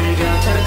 get got.